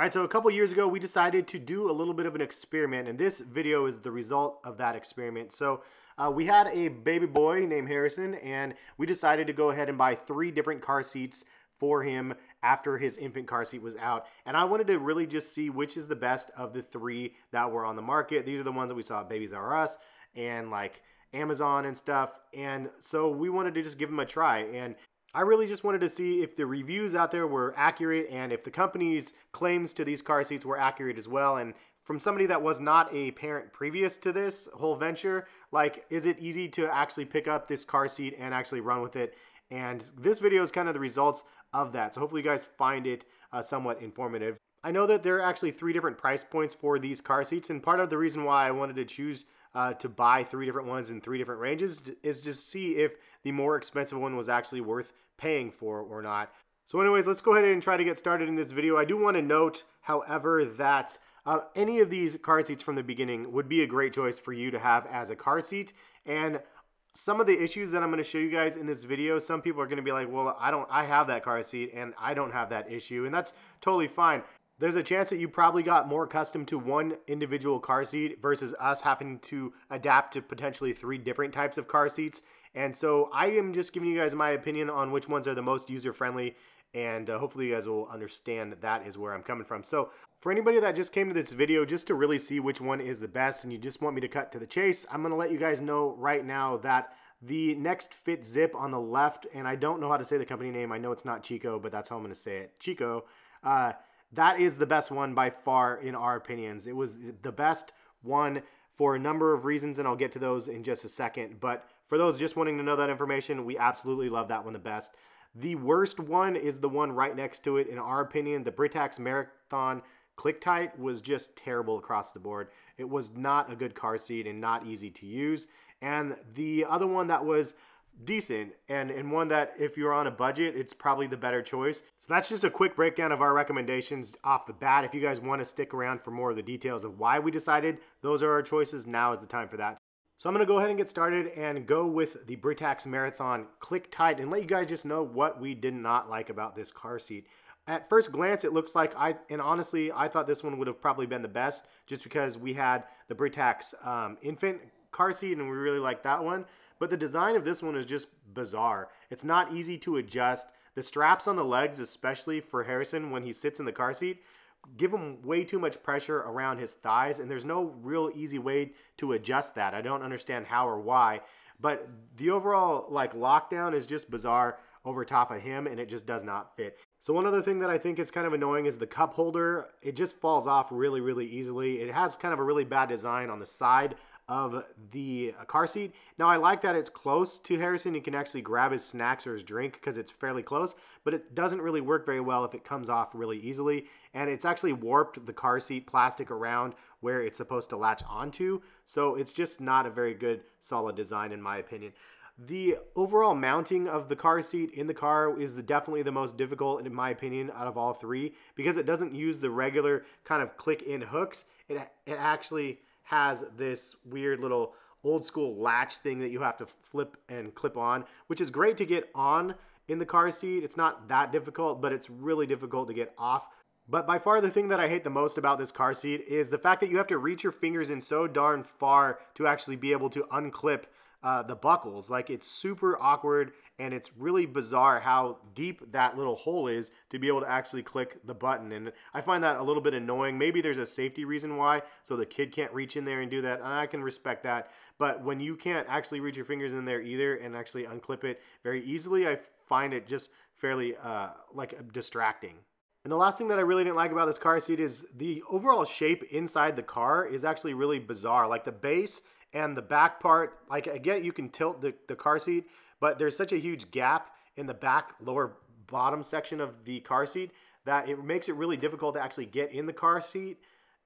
All right, so a couple years ago, we decided to do a little bit of an experiment, and this video is the result of that experiment. So uh, we had a baby boy named Harrison, and we decided to go ahead and buy three different car seats for him after his infant car seat was out. And I wanted to really just see which is the best of the three that were on the market. These are the ones that we saw at Babies R Us and like Amazon and stuff. And so we wanted to just give them a try. And I really just wanted to see if the reviews out there were accurate and if the company's claims to these car seats were accurate as well. And from somebody that was not a parent previous to this whole venture, like, is it easy to actually pick up this car seat and actually run with it? And this video is kind of the results of that. So hopefully you guys find it uh, somewhat informative. I know that there are actually three different price points for these car seats, and part of the reason why I wanted to choose uh, to buy three different ones in three different ranges is just see if the more expensive one was actually worth paying for or not. So anyways, let's go ahead and try to get started in this video. I do want to note, however, that uh, any of these car seats from the beginning would be a great choice for you to have as a car seat. And some of the issues that I'm going to show you guys in this video, some people are going to be like, well, I don't, I have that car seat and I don't have that issue. And that's totally fine there's a chance that you probably got more accustomed to one individual car seat versus us having to adapt to potentially three different types of car seats. And so I am just giving you guys my opinion on which ones are the most user friendly. And uh, hopefully you guys will understand that is where I'm coming from. So for anybody that just came to this video just to really see which one is the best and you just want me to cut to the chase, I'm going to let you guys know right now that the next fit zip on the left, and I don't know how to say the company name. I know it's not Chico, but that's how I'm going to say it. Chico. Uh, that is the best one by far in our opinions. It was the best one for a number of reasons, and I'll get to those in just a second. But for those just wanting to know that information, we absolutely love that one the best. The worst one is the one right next to it, in our opinion. The Britax Marathon Click Tight was just terrible across the board. It was not a good car seat and not easy to use. And the other one that was decent and, and one that if you're on a budget, it's probably the better choice. So that's just a quick breakdown of our recommendations off the bat. If you guys want to stick around for more of the details of why we decided those are our choices, now is the time for that. So I'm going to go ahead and get started and go with the Britax Marathon Click Tight and let you guys just know what we did not like about this car seat. At first glance, it looks like I, and honestly, I thought this one would have probably been the best just because we had the Britax um, Infant car seat and we really liked that one. But the design of this one is just bizarre. It's not easy to adjust. The straps on the legs, especially for Harrison when he sits in the car seat, give him way too much pressure around his thighs, and there's no real easy way to adjust that. I don't understand how or why, but the overall like lockdown is just bizarre over top of him, and it just does not fit. So one other thing that I think is kind of annoying is the cup holder. It just falls off really, really easily. It has kind of a really bad design on the side of the uh, car seat. Now I like that it's close to Harrison. He can actually grab his snacks or his drink because it's fairly close, but it doesn't really work very well if it comes off really easily. And it's actually warped the car seat plastic around where it's supposed to latch onto. So it's just not a very good solid design in my opinion. The overall mounting of the car seat in the car is the, definitely the most difficult, in my opinion, out of all three because it doesn't use the regular kind of click in hooks. It, it actually has this weird little old school latch thing that you have to flip and clip on, which is great to get on in the car seat. It's not that difficult, but it's really difficult to get off. But by far the thing that I hate the most about this car seat is the fact that you have to reach your fingers in so darn far to actually be able to unclip uh, the buckles. Like it's super awkward and it's really bizarre how deep that little hole is to be able to actually click the button. And I find that a little bit annoying. Maybe there's a safety reason why, so the kid can't reach in there and do that, and I can respect that. But when you can't actually reach your fingers in there either and actually unclip it very easily, I find it just fairly uh, like distracting. And the last thing that I really didn't like about this car seat is the overall shape inside the car is actually really bizarre. Like the base and the back part, like I get you can tilt the, the car seat, but there's such a huge gap in the back lower bottom section of the car seat that it makes it really difficult to actually get in the car seat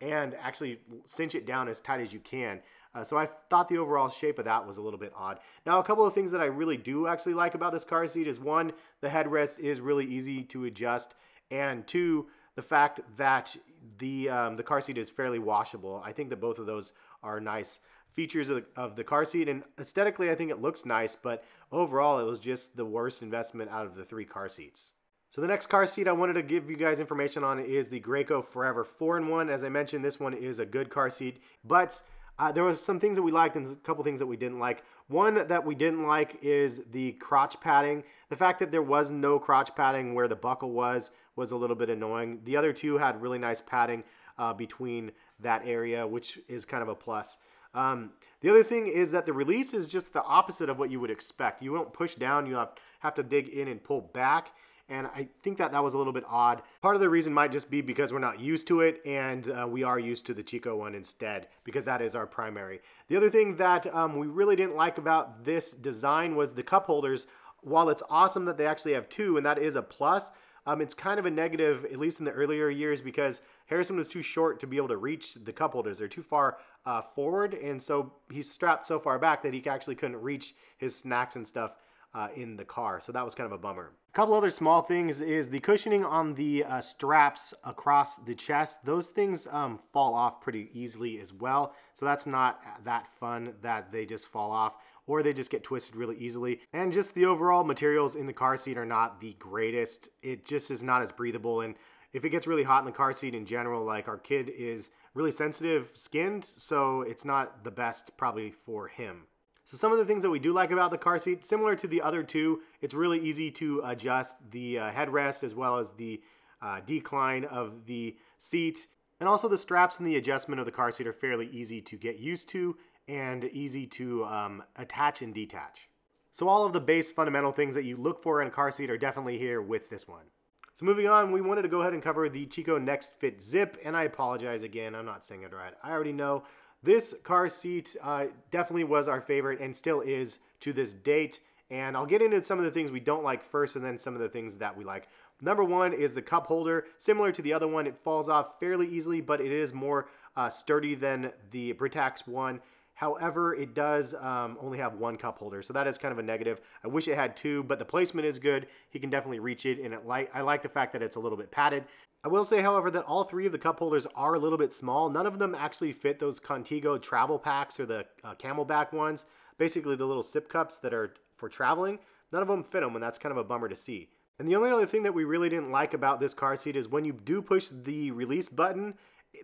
and actually cinch it down as tight as you can. Uh, so I thought the overall shape of that was a little bit odd. Now, a couple of things that I really do actually like about this car seat is one, the headrest is really easy to adjust, and two, the fact that the um, the car seat is fairly washable. I think that both of those are nice features of, of the car seat. And aesthetically, I think it looks nice, but overall, it was just the worst investment out of the three car seats. So the next car seat I wanted to give you guys information on is the Graco 4Ever 4-in-1. As I mentioned, this one is a good car seat, but uh, there was some things that we liked and a couple things that we didn't like. One that we didn't like is the crotch padding. The fact that there was no crotch padding where the buckle was was a little bit annoying. The other two had really nice padding uh, between that area, which is kind of a plus. Um, the other thing is that the release is just the opposite of what you would expect. You don't push down, you have, have to dig in and pull back and I think that that was a little bit odd. Part of the reason might just be because we're not used to it, and uh, we are used to the Chico one instead, because that is our primary. The other thing that um, we really didn't like about this design was the cup holders. While it's awesome that they actually have two, and that is a plus, um, it's kind of a negative, at least in the earlier years, because Harrison was too short to be able to reach the cup holders. They're too far uh, forward, and so he's strapped so far back that he actually couldn't reach his snacks and stuff uh, in the car. So that was kind of a bummer. A couple other small things is the cushioning on the uh, straps across the chest. Those things um, fall off pretty easily as well. So that's not that fun that they just fall off or they just get twisted really easily. And just the overall materials in the car seat are not the greatest. It just is not as breathable. And if it gets really hot in the car seat in general, like our kid is really sensitive skinned, so it's not the best probably for him. So some of the things that we do like about the car seat, similar to the other two, it's really easy to adjust the uh, headrest as well as the uh, decline of the seat. And also the straps and the adjustment of the car seat are fairly easy to get used to and easy to um, attach and detach. So all of the base fundamental things that you look for in a car seat are definitely here with this one. So moving on, we wanted to go ahead and cover the Chico Next Fit Zip, and I apologize again, I'm not saying it right. I already know. This car seat uh, definitely was our favorite and still is to this date. And I'll get into some of the things we don't like first and then some of the things that we like. Number one is the cup holder. Similar to the other one, it falls off fairly easily, but it is more uh, sturdy than the Britax one. However, it does um, only have one cup holder, so that is kind of a negative. I wish it had two, but the placement is good. He can definitely reach it, and it like I like the fact that it's a little bit padded. I will say, however, that all three of the cup holders are a little bit small. None of them actually fit those Contigo travel packs or the uh, CamelBak ones. Basically, the little sip cups that are for traveling. None of them fit them, and that's kind of a bummer to see. And the only other thing that we really didn't like about this car seat is when you do push the release button,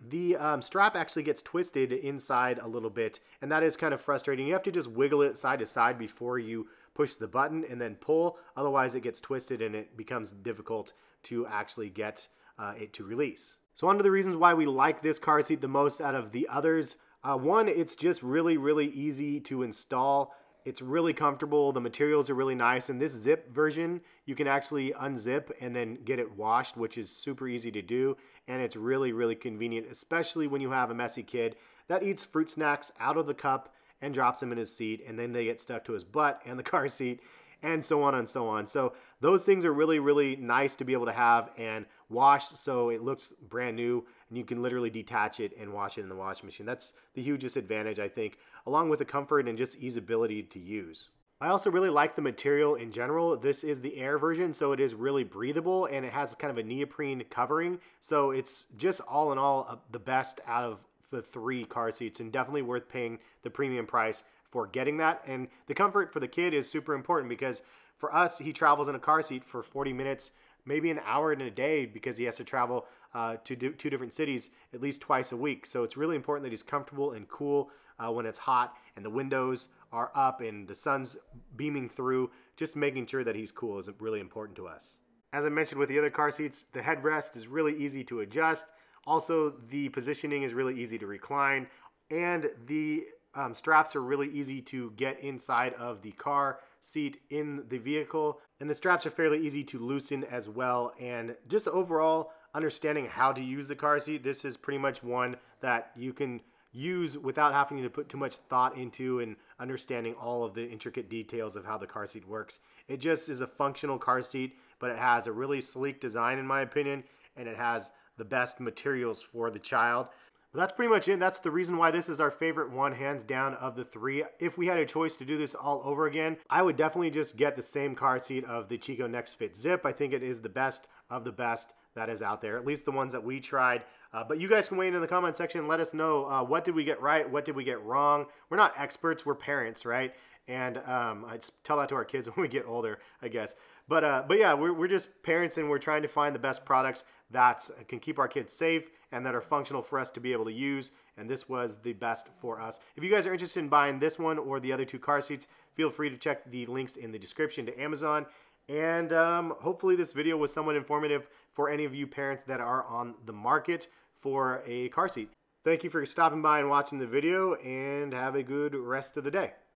the um, strap actually gets twisted inside a little bit, and that is kind of frustrating. You have to just wiggle it side to side before you push the button and then pull. Otherwise, it gets twisted and it becomes difficult to actually get uh, it to release. So one of the reasons why we like this car seat the most out of the others. Uh, one, it's just really, really easy to install. It's really comfortable. The materials are really nice. And this zip version, you can actually unzip and then get it washed, which is super easy to do. And it's really, really convenient, especially when you have a messy kid that eats fruit snacks out of the cup and drops them in his seat. And then they get stuck to his butt and the car seat and so on and so on. So those things are really, really nice to be able to have and wash so it looks brand new and you can literally detach it and wash it in the washing machine. That's the hugest advantage, I think, along with the comfort and just easeability to use. I also really like the material in general. This is the air version, so it is really breathable and it has kind of a neoprene covering. So it's just all in all uh, the best out of the three car seats and definitely worth paying the premium price for getting that. And the comfort for the kid is super important because for us, he travels in a car seat for 40 minutes, maybe an hour in a day because he has to travel uh, to two different cities at least twice a week. So it's really important that he's comfortable and cool uh, when it's hot and the windows are up and the sun's beaming through. Just making sure that he's cool is really important to us. As I mentioned with the other car seats, the headrest is really easy to adjust. Also, the positioning is really easy to recline, and the um, straps are really easy to get inside of the car seat in the vehicle. And the straps are fairly easy to loosen as well. And just overall understanding how to use the car seat, this is pretty much one that you can use without having to put too much thought into and understanding all of the intricate details of how the car seat works. It just is a functional car seat, but it has a really sleek design in my opinion, and it has the best materials for the child. But that's pretty much it. That's the reason why this is our favorite one, hands down, of the three. If we had a choice to do this all over again, I would definitely just get the same car seat of the Chico Next Fit Zip. I think it is the best of the best that is out there, at least the ones that we tried. Uh, but you guys can weigh in in the comment section let us know uh, what did we get right, what did we get wrong. We're not experts, we're parents, right? And um, I just tell that to our kids when we get older, I guess. But uh, but yeah, we're, we're just parents and we're trying to find the best products that can keep our kids safe and that are functional for us to be able to use. And this was the best for us. If you guys are interested in buying this one or the other two car seats, feel free to check the links in the description to Amazon. And um, hopefully this video was somewhat informative for any of you parents that are on the market for a car seat. Thank you for stopping by and watching the video and have a good rest of the day.